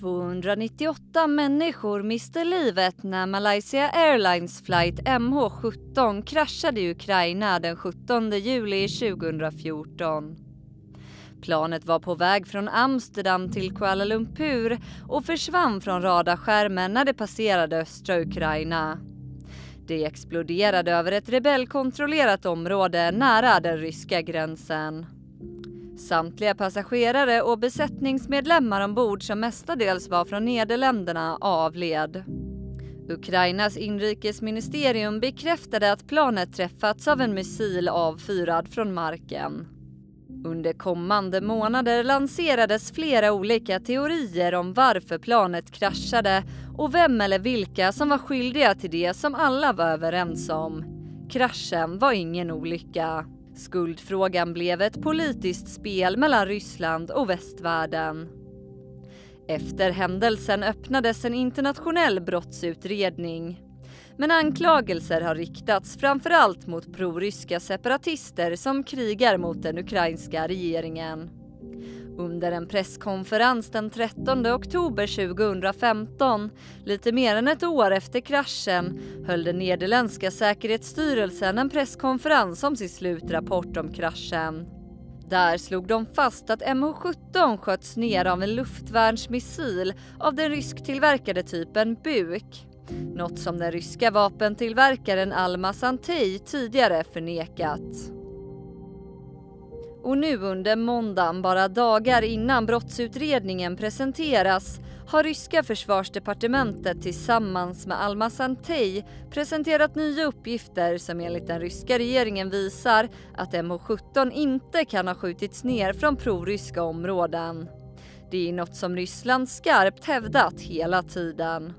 298 människor miste livet när Malaysia Airlines flight MH17 kraschade i Ukraina den 17 juli 2014. Planet var på väg från Amsterdam till Kuala Lumpur och försvann från radarskärmen när det passerade östra Ukraina. Det exploderade över ett rebellkontrollerat område nära den ryska gränsen. Samtliga passagerare och besättningsmedlemmar ombord som mestadels var från Nederländerna avled. Ukrainas inrikesministerium bekräftade att planet träffats av en missil avfyrad från marken. Under kommande månader lanserades flera olika teorier om varför planet kraschade och vem eller vilka som var skyldiga till det som alla var överens om. Kraschen var ingen olycka. Skuldfrågan blev ett politiskt spel mellan Ryssland och västvärlden. Efter händelsen öppnades en internationell brottsutredning. Men anklagelser har riktats framförallt mot proryska separatister som krigar mot den ukrainska regeringen. Under en presskonferens den 13 oktober 2015, lite mer än ett år efter kraschen, höll den nederländska säkerhetsstyrelsen en presskonferens om sin slutrapport om kraschen. Där slog de fast att MH17 sköts ner av en luftvärnsmissil av den rysktillverkade typen Buk. Något som den ryska vapentillverkaren Alma Santei tidigare förnekat. Och nu under måndagen, bara dagar innan brottsutredningen presenteras, har ryska försvarsdepartementet tillsammans med Alma Santei presenterat nya uppgifter som enligt den ryska regeringen visar att MH17 inte kan ha skjutits ner från proryska områden. Det är något som Ryssland skarpt hävdat hela tiden.